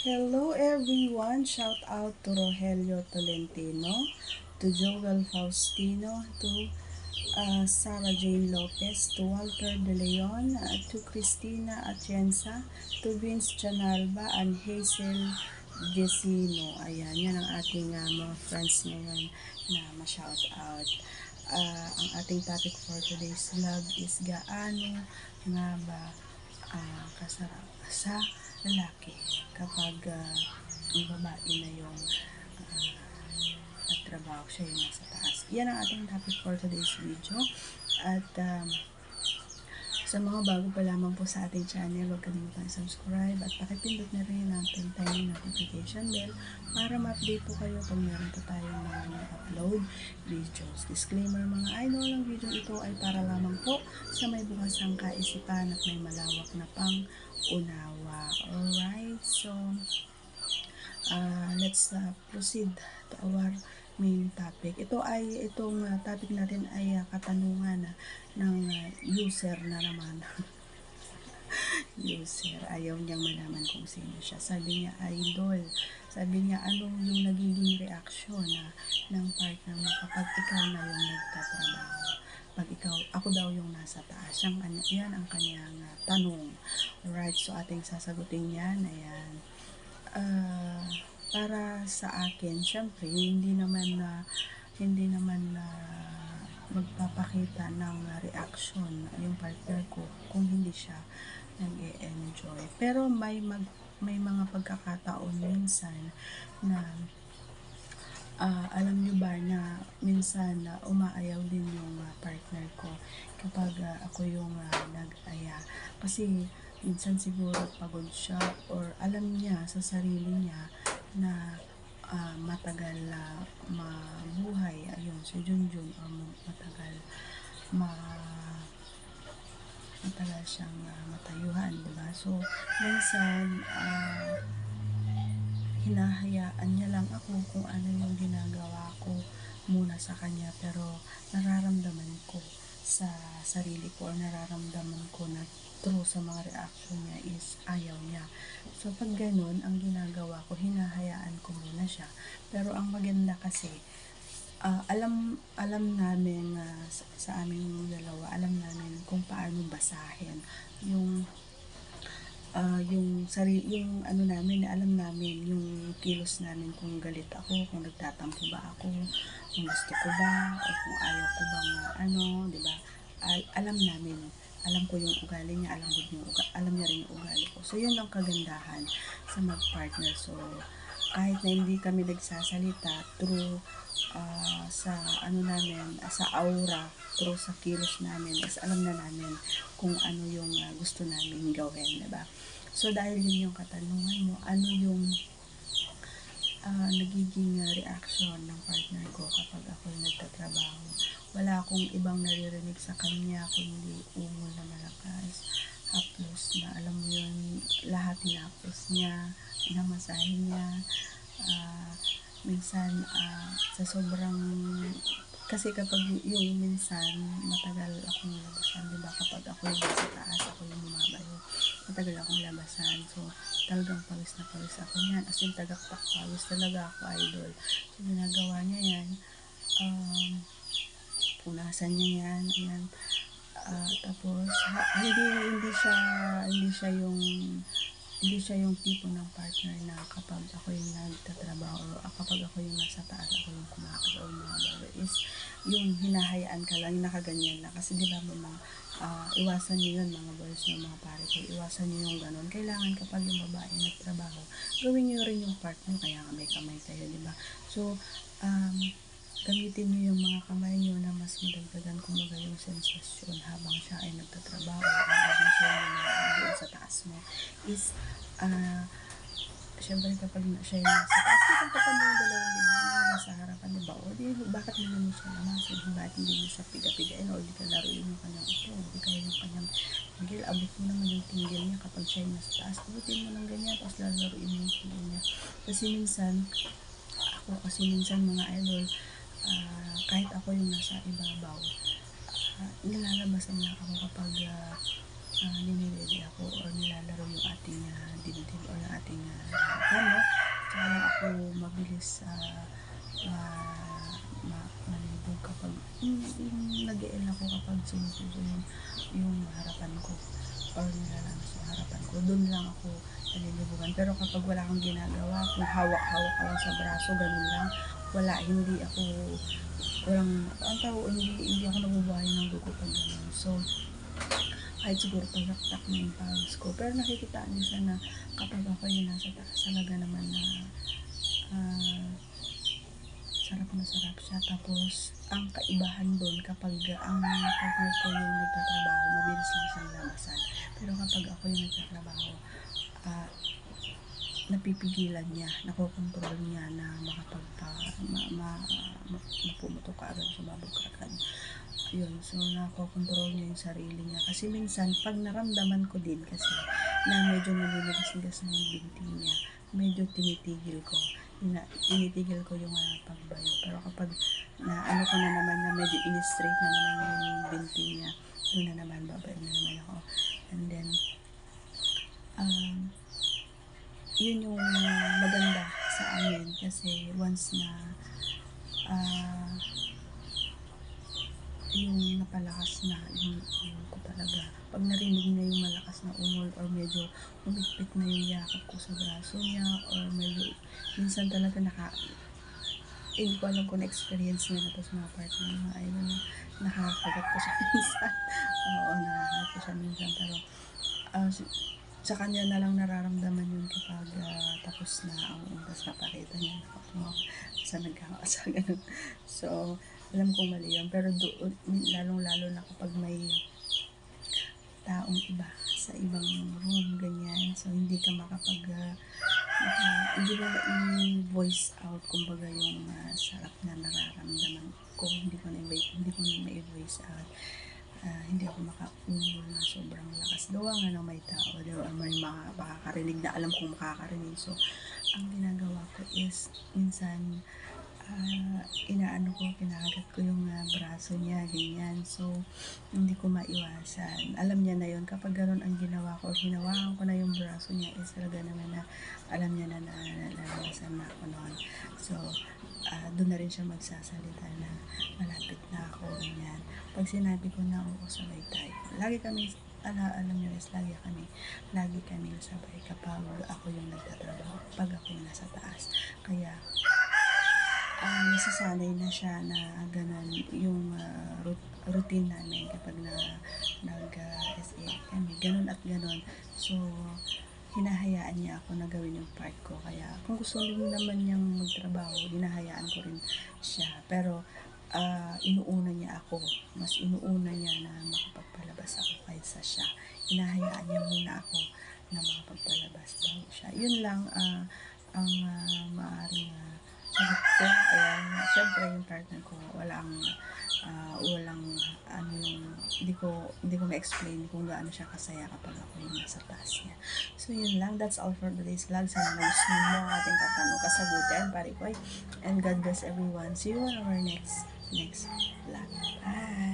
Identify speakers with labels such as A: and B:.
A: Hello everyone! Shout out to Rogelio Tolentino, to Joel Faustino, to uh, Sarah Jane Lopez, to Walter De Leon, uh, to Christina Atienza, to Vince Chanalba, and Hazel Jesino. Ayan, yan ang ating uh, mga friends ngayon na ma-shout out. Uh, ang ating topic for today's vlog is gaano nga ba uh, kasarap sa lalaki kapag uh, ang babae na yung uh, at trabaho siya yung nasa taas. Yan ang ating topic for today's video. At um, sa mga bago pa lamang po sa ating channel, huwag kalimutan subscribe at pakipindot na rin ang tayong notification bell para ma-update po kayo pag meron po tayong mga upload videos. Disclaimer mga idol, ang video ito ay para lamang po sa may bukasang kaisipan at may malawak na pang-unawa. Alright, so uh, let's uh, proceed to our main topic. Ito ay, itong uh, topic natin ay uh, katanungan uh, ng uh, user na naman. user, ayaw niyang malaman kung sino siya. Sabi niya, idol. Sabi niya, anong yung nagiging reaksyon na ng partner mo kapag ikaw na yung nagtatrabaho? Pag ikaw, ako daw yung nasa taas. Yan, yan ang kanyang uh, tanong. Alright, so ating sasagutin yan. Ayan. Uh, para sa akin, syempre, hindi naman na hindi naman na magpapakita ng reaction yung partner ko kung hindi siya nag-enjoy. Pero may mag, may mga pagkakataon minsan na uh, alam nyo ba na minsan na uh, umaayaw din yung uh, partner ko kapag uh, ako yung uh, nag-aya. Kasi minsan siguro pagod siya or alam niya sa sarili niya na uh, matagal uh, mabuhay ayun si Junjun o matagal ma matagal siyang uh, matayuhan di ba so minsan uh, hinahayaan niya lang ako kung ano yung ginagawa ko muna sa kanya pero nararamdaman ko sa sarili ko or nararamdaman ko na true sa mga reaction niya is ayaw niya. So, pag ganun, ang ginagawa ko, hinahayaan ko muna siya. Pero ang maganda kasi, uh, alam alam namin uh, sa, sa aming dalawa, alam namin kung paano basahin yung uh, yung sarili yung ano namin alam namin yung kilos namin kung galit ako kung nagtatampo ba ako kung gusto ko ba o kung ayaw ko bang uh, ano di ba Al- alam namin alam ko yung ugali niya, alam ko yung ugali, alam niya rin yung ugali ko. So, yun ang kagandahan sa mag-partner. So, kahit na hindi kami nagsasalita through uh, sa ano namin, sa aura, through sa kilos namin, is alam na namin kung ano yung uh, gusto namin gawin, di ba? So, dahil yun yung katanungan mo, ano yung uh, nagiging uh, reaction ng partner ko kapag ako nagtatrabaho? Wala akong ibang naririnig sa kanya kundi umol na malakas haplos na alam mo yun lahat tinapos niya inamasahin niya. Uh, minsan uh, sa sobrang kasi kapag yung minsan matagal akong labasan di ba? Kapag ako yung sa taas ako yung bumabayo matagal akong labasan. So talagang pawis na pawis ako yan as in tagaktak pawis talaga ako idol. So ginagawa niya yan. Um, punasan niya yan, ayan. Uh, tapos, ha, hindi, hindi siya, hindi siya yung, hindi siya yung tipo ng partner na kapag ako yung nagtatrabaho o kapag ako yung nasa taas, ako yung kumakit o mga bagay is yung hinahayaan ka lang, nakaganyan na. Kasi di ba mga, uh, iwasan niyo yun mga boys ng mga pare ko, iwasan niyo yung ganun. Kailangan kapag yung babae nagtrabaho, gawin niyo rin yung part mo, kaya may kamay kayo, di ba? So, um, gamitin niyo yung mga kamay niyo na mas madagdagan kumbaga yung sensasyon habang siya ay nagtatrabaho. Habang siya ay nangyayari sa taas mo is uh, syempre kapag na, siya yung nasa taas kita kapag yung dalawang libo nasa harapan diba o di bakit hindi mo siya namasin bakit hindi mo siya piga-pigain o di ka laruin yung kanyang ito o di kaya yung kanyang tinggil abot mo naman yung tinggil niya kapag siya yung nasa taas. Abutin mo ng ganyan tapos lalaruin mo yung tinggil niya. Kasi minsan ako kasi minsan mga idol uh, kahit ako yung nasa ibabaw, uh, nilalabasan niya ako kapag uh, uh, niniredy ako or nilalaro yung ating uh, dibdib or yung ating uh, ano. Tsaka lang ako mabilis uh, uh, ma malibog kapag yung nag ako kapag sinususo yung, yung harapan ko or nilalaro sa harapan ko. Doon lang ako nalilibugan. Pero kapag wala kang ginagawa, kung hawak-hawak ka lang sa braso, ganun lang, wala, hindi ako, walang, ang tao, hindi, hindi ako nabubuhay ng dugo pag ganun. So, kahit siguro pagkaktak na yung pawis ko. Pero nakikitaan din siya na kapag ako yung nasa taas, talaga naman na uh, sarap na sarap siya. Tapos, ang kaibahan doon kapag ang partner ko yung nagtatrabaho, mabilis lang siyang labasan. Pero kapag ako yung nagtatrabaho, uh, napipigilan niya, nakokontrol niya na makapagpa, ma, ma, ma, mapumutok ka agad, sumabog ka agad. Yun, so nakokontrol niya yung sarili niya. Kasi minsan, pag naramdaman ko din kasi na medyo naliligas-ligas na yung binti niya, medyo tinitigil ko. Ina, tinitigil ko yung uh, pagbayo. Pero kapag na ano ko na naman na medyo in-straight na naman yung binti niya, doon na naman, babayo na naman ako. And then, um, yun yung maganda sa amin kasi once na uh, yung napalakas na yung, yung ko talaga. Pag narinig na yung malakas na ungol or medyo umikpit na yung yakap ko sa braso niya or medyo minsan talaga naka hindi ko alam kung na-experience niya na to sa mga partner mga ayun na nakakagat ko siya minsan. Oo nakakagat ko siya minsan pero uh, sa kanya na lang nararamdaman yun kapag uh, tapos na ang undas papakita niya ako sa nagkakasa ganun. So, alam kong mali yun. Pero doon, lalong-lalo na kapag may taong iba sa ibang room, ganyan. So, hindi ka makapag, uh, maka, hindi mo i-voice out, kumbaga yung uh, sarap na nararamdaman ko. Hindi ko na, hindi ko na i-voice out uh, hindi ako makaungol na sobrang lakas. Gawa nga ng may tao, di ba? may makakarinig na alam kong makakarinig. So, ang ginagawa ko is, minsan, uh, inaano ko, kinakagat ko yung uh, braso niya, ganyan. So, hindi ko maiwasan. Alam niya na yon kapag ganun ang ginawa ko, hinawakan ko na yung braso niya, is talaga naman na alam niya na na nalalasan na ako noon. So, uh, doon na rin siya magsasalita na malapit na ako, ganyan. Pag sinabi ko na ako sabay tayo, lagi kami, ala, alam niyo guys, lagi kami, lagi kami sabay kapag ako yung nagtatrabaho, pag ako yung nasa taas. Kaya, uh, nasasanay na siya na ganun yung uh, routine namin kapag na nag-SA uh, kami, ganun at ganun. So, hinahayaan niya ako na gawin yung part ko. Kaya kung gusto rin naman niyang magtrabaho, hinahayaan ko rin siya. Pero uh, inuuna niya ako. Mas inuuna niya na makapagpalabas ako kaysa siya. Hinahayaan niya muna ako na makapagpalabas bago siya. Yun lang uh, ang uh, maaaring uh, sagot ko. Ayan, syempre yung partner ko, walang uh, walang ano yung hindi ko hindi ko ma-explain kung gaano siya kasaya kapag ako yung nasa taas niya. So yun lang, that's all for today's vlog. Sana nagustuhan mo ang ating katanong kasagutan, pare ko. And God bless everyone. See you on our next next vlog. Bye!